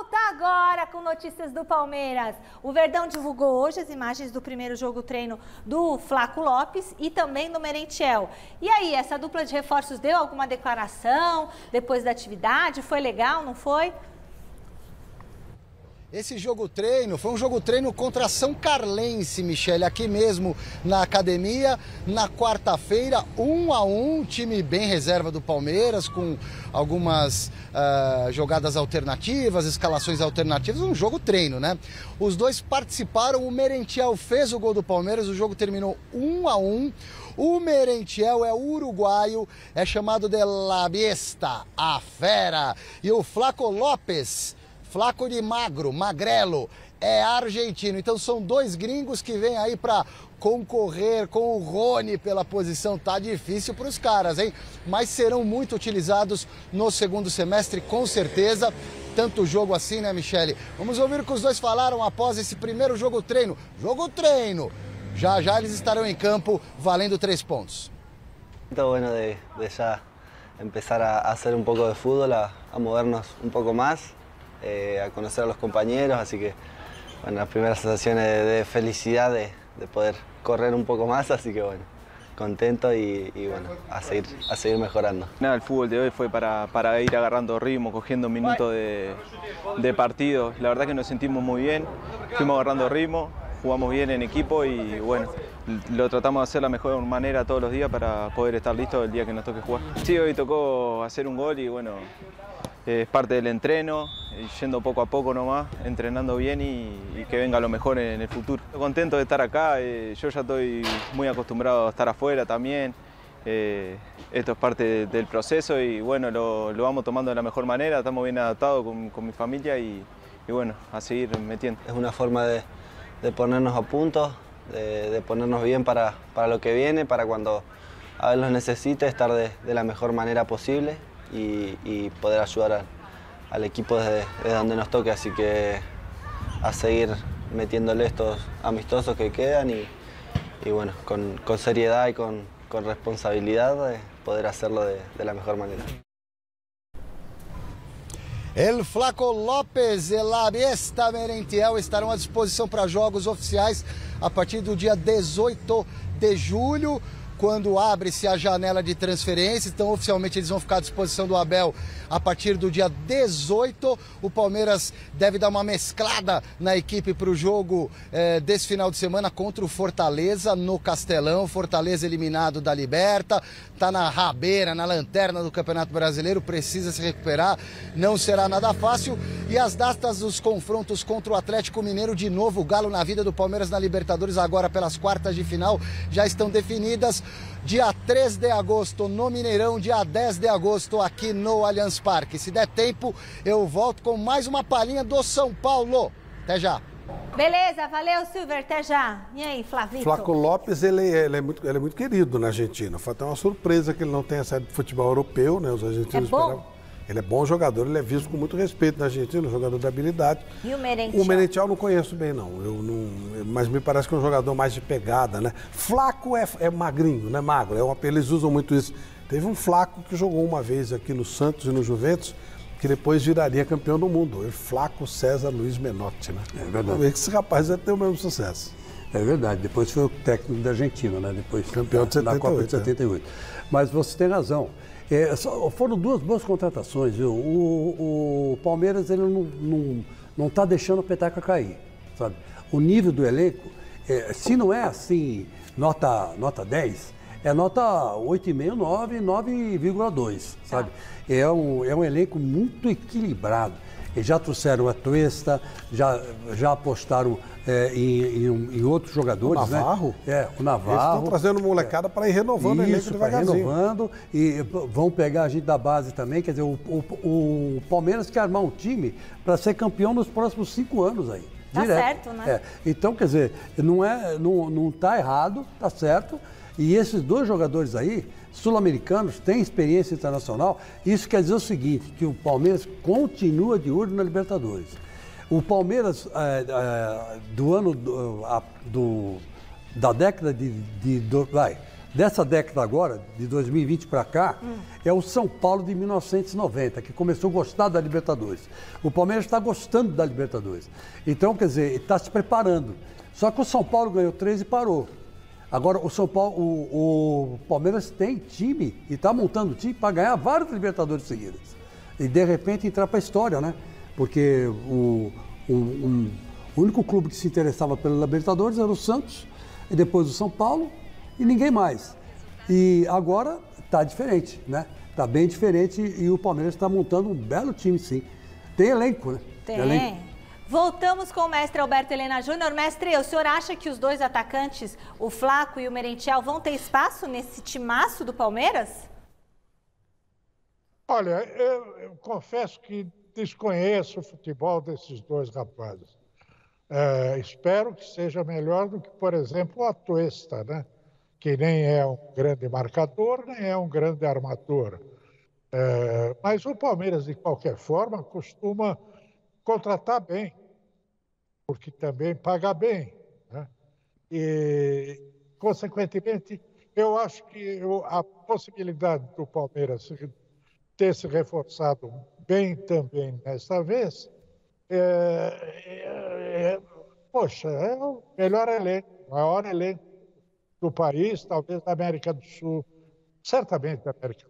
volta agora com notícias do Palmeiras. O Verdão divulgou hoje as imagens do primeiro jogo treino do Flaco Lopes e também do Merentiel. E aí, essa dupla de reforços deu alguma declaração depois da atividade? Foi legal, não foi? Esse jogo treino foi um jogo treino contra São Carlense, Michele, aqui mesmo na academia, na quarta-feira, um a um, time bem reserva do Palmeiras, com algumas uh, jogadas alternativas, escalações alternativas, um jogo treino, né? Os dois participaram, o Merentiel fez o gol do Palmeiras, o jogo terminou um a um. O Merentiel é uruguaio, é chamado de La Biesta, a fera. E o Flaco Lopes Flaco de Magro, Magrelo, é argentino. Então são dois gringos que vêm aí para concorrer com o Rony pela posição. Tá difícil para os caras, hein? Mas serão muito utilizados no segundo semestre, com certeza. Tanto jogo assim, né, Michele? Vamos ouvir o que os dois falaram após esse primeiro jogo treino. Jogo treino! Já já eles estarão em campo valendo três pontos. Muito bueno de, de já empezar a hacer un poco de fútbol, a, a movernos un poco más. Eh, a conocer a los compañeros, así que bueno, las primeras sensaciones de, felicidad de, poder correr un poco más, así que bueno, contento y, bueno, a seguir, a seguir mejorando. Nada, el fútbol de hoy fue para, para ir agarrando ritmo, cogiendo minutos de, de partido. La verdad que nos sentimos muy bien, fuimos agarrando ritmo, jugamos bien en equipo y bueno, lo tratamos de hacer de la mejor manera todos los días para poder estar listos el día que nos toque jugar. Sí, hoy tocó hacer un gol y bueno, es parte del entreno, yendo poco a poco nomás, entrenando bien y, que venga lo mejor en, el futuro. Estoy contento de estar acá, eh, yo ya estoy muy acostumbrado a estar afuera también, eh, esto es parte del proceso y bueno, lo, vamos tomando de la mejor manera, estamos bien adaptados con, mi familia y, bueno, a seguir metiendo. Es una forma de, ponernos a punto, de, ponernos bien para, para, lo que viene, para cuando a los necesite, estar de la mejor manera posible y, poder ayudar al, equipo desde, donde nos toque. Así que a seguir metiéndole estos amistosos que quedan y, bueno, con, seriedad y con, responsabilidad de poder hacerlo de, la mejor manera. El Flaco Lopes e la Besta Merentiel estarão à disposição para jogos oficiais a partir do dia 18 de julho quando abre-se a janela de transferência. Então, oficialmente, eles vão ficar à disposição do Abel a partir do dia 18. O Palmeiras deve dar uma mesclada na equipe para o jogo eh, desse final de semana contra o Fortaleza no Castelão. Fortaleza eliminado da Liberta, está na rabeira, na lanterna do Campeonato Brasileiro, precisa se recuperar. Não será nada fácil. E as datas dos confrontos contra o Atlético Mineiro, de novo, o Galo na vida do Palmeiras na Libertadores, agora pelas quartas de final, já estão definidas dia 3 de agosto no Mineirão, dia 10 de agosto aqui no Allianz Parque. Se der tempo, eu volto com mais uma palhinha do São Paulo. Até já. Beleza, valeu, Silver, até já. E aí, Flavito? Flaco Lopes, ele, ele, é muito, ele é muito querido na Argentina. Foi até uma surpresa que ele não tenha saído do futebol europeu, né? Os argentinos é bom? esperavam. Ele é bom jogador, ele é visto com muito respeito na Argentina, um jogador de habilidade. E o Merentiel? O Merentiel não conheço bem, não. Eu não. Mas me parece que é um jogador mais de pegada, né? Flaco é, é magrinho, né? Magro. É uma, eles usam muito isso. Teve um flaco que jogou uma vez aqui no Santos e no Juventus, que depois viraria campeão do mundo. O Flaco César Luiz Menotti, né? É verdade. Esse rapaz vai ter o mesmo sucesso. É verdade. Depois foi o técnico da Argentina, né? Depois campeão de 78, da Copa de 78. É. Mas você tem razão. É, foram duas boas contratações, viu? O, o Palmeiras ele não está não, não tá deixando a petaca cair, sabe? O nível do elenco, é, se não é assim, nota, nota 10, é nota 8,5, 9, 9,2, sabe? É um, é um elenco muito equilibrado. Eles já trouxeram a Tuesta, já, já apostaram é, em, em, em, outros jogadores. O Navarro? Né? É, o Navarro. Eles estão trazendo molecada é. para ir renovando Isso, o elenco devagarzinho. renovando e vão pegar a gente da base também. Quer dizer, o, o, o Palmeiras quer armar um time para ser campeão nos próximos cinco anos aí. Tá direto. certo, né? É. Então, quer dizer, não é, não, não tá errado, tá certo. E esses dois jogadores aí, sul-americanos, têm experiência internacional. Isso quer dizer o seguinte, que o Palmeiras continua de olho na Libertadores. O Palmeiras, é, é, do ano do, a, do, da década de, de do, vai, dessa década agora, de 2020 para cá, hum. é o São Paulo de 1990, que começou a gostar da Libertadores. O Palmeiras está gostando da Libertadores. Então, quer dizer, está se preparando. Só que o São Paulo ganhou três e parou. Agora, o São Paulo, o, o Palmeiras tem time e está montando time para ganhar vários Libertadores seguidas. E de repente entrar para a história, né? Porque o, um, um, o único clube que se interessava pela Libertadores era o Santos, e depois o São Paulo, e ninguém mais. E agora está diferente, né? Está bem diferente e o Palmeiras está montando um belo time, sim. Tem elenco, né? Tem. Elenco. Voltamos com o mestre Alberto Helena Júnior. Mestre, o senhor acha que os dois atacantes, o Flaco e o Merentiel, vão ter espaço nesse timaço do Palmeiras? Olha, eu, eu confesso que desconheço o futebol desses dois rapazes. É, espero que seja melhor do que, por exemplo, o Atuesta, né? que nem é um grande marcador, nem é um grande armador. É, mas o Palmeiras, de qualquer forma, costuma contratar bem, porque também paga bem. Né? E, consequentemente, eu acho que a possibilidade do Palmeiras ter se reforçado bem também desta vez, é, é, é, poxa, é o melhor elenco, maior elenco do país, talvez da América do Sul, certamente da América